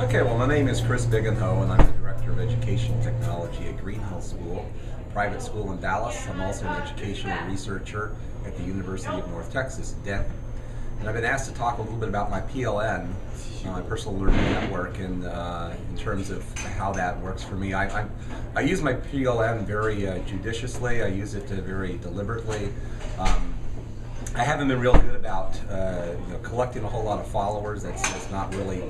Okay, well, my name is Chris Bigenho, and I'm the Director of Education Technology at Greenhill School, private school in Dallas. I'm also an educational researcher at the University of North Texas, Denton. And I've been asked to talk a little bit about my PLN, uh, my personal learning network, and uh, in terms of how that works for me. I, I, I use my PLN very uh, judiciously. I use it very deliberately. Um, I haven't been real good about uh, you know, collecting a whole lot of followers. That's, that's not really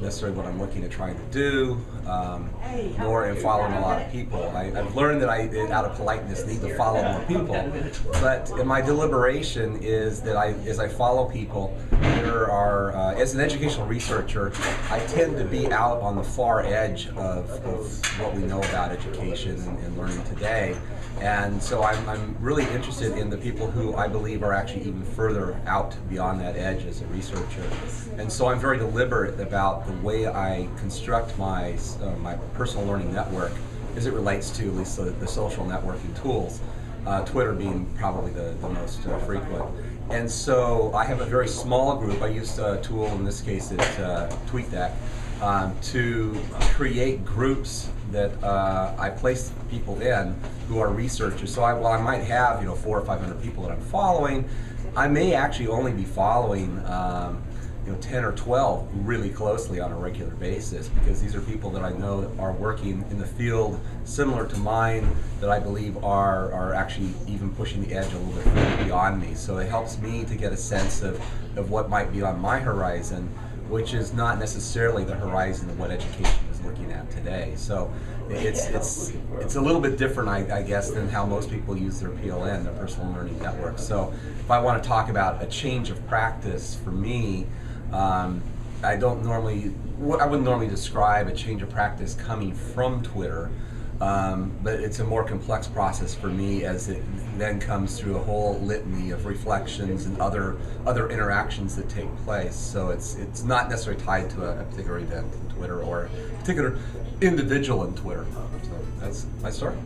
necessarily what I'm looking at trying to do, um, nor in following a lot of people. I, have learned that I, out of politeness, need to follow more people. But my deliberation is that I, as I follow people, there are, uh, as an educational researcher, I tend to be out on the far edge of, of what we know about education and, and learning today. And so I'm, I'm really interested in the people who I believe are actually even further out beyond that edge as a researcher. And so I'm very deliberate about the way I construct my, uh, my personal learning network as it relates to at least the, the social networking tools, uh, Twitter being probably the, the most uh, frequent. And so I have a very small group. I use a tool, in this case it's uh, TweetDeck, um, to create groups that uh, I place people in who are researchers. So I, while I might have you know four or five hundred people that I'm following, I may actually only be following um, you know 10 or 12 really closely on a regular basis because these are people that I know are working in the field similar to mine that I believe are are actually even pushing the edge a little bit beyond me. So it helps me to get a sense of, of what might be on my horizon which is not necessarily the horizon of what education is looking at today. So it's it's it's a little bit different, I, I, guess, than how most people use their PLN, their personal learning network. So if I want to talk about a change of practice for me, um, I don't normally, I wouldn't normally describe a change of practice coming from Twitter. Um, but it's a more complex process for me as it then comes through a whole litany of reflections and other other interactions that take place. So it's it's not necessarily tied to a, a particular event in Twitter or a particular individual in Twitter. So that's my story.